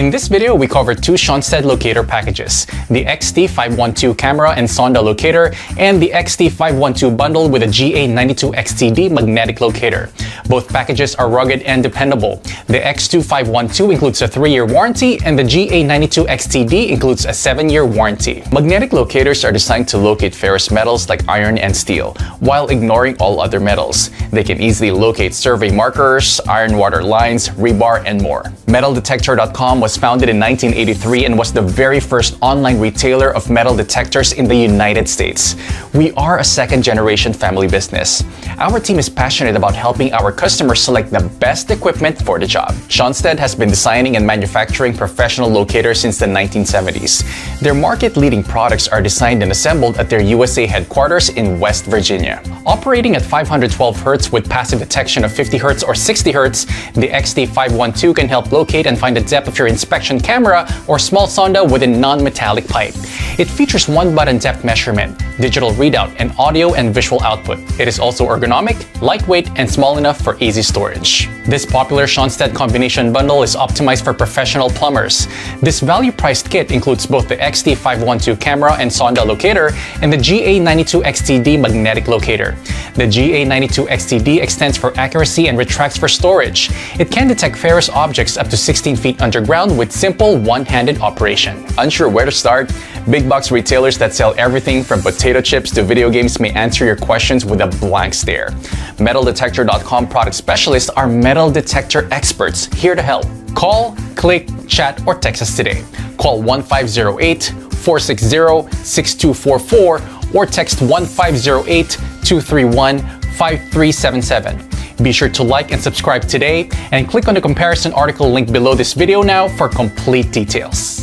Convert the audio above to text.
In this video, we cover two Schonstedt locator packages, the XT512 camera and sonde locator, and the XT512 bundle with a GA92XTD magnetic locator. Both packages are rugged and dependable. The XT512 includes a 3-year warranty, and the GA92XTD includes a 7-year warranty. Magnetic locators are designed to locate ferrous metals like iron and steel, while ignoring all other metals. They can easily locate survey markers, iron water lines, rebar, and more. MetalDetector.com was founded in 1983 and was the very first online retailer of metal detectors in the United States. We are a second generation family business. Our team is passionate about helping our customers select the best equipment for the job. Schonstedt has been designing and manufacturing professional locators since the 1970s. Their market leading products are designed and assembled at their USA headquarters in West Virginia. Operating at 512 Hz with passive detection of 50 Hz or 60 Hz, the XT512 can help locate and find the depth of your inspection camera or small sonde with a non-metallic pipe. It features one button depth measurement, digital readout, and audio and visual output. It is also ergonomic, lightweight, and small enough for easy storage. This popular Schonstedt combination bundle is optimized for professional plumbers. This value-priced kit includes both the XT512 camera and sonde locator and the GA92XTD magnetic locator. The GA92XTD extends for accuracy and retracts for storage. It can detect ferrous objects up to 16 feet underground with simple one-handed operation. Unsure where to start? Big box retailers that sell everything from potato chips to video games may answer your questions with a blank stare. MetalDetector.com product specialists are metal detector experts here to help. Call, click, chat, or text us today. Call 1508 460 6244 or text 1508 231 5377. Be sure to like and subscribe today and click on the comparison article link below this video now for complete details.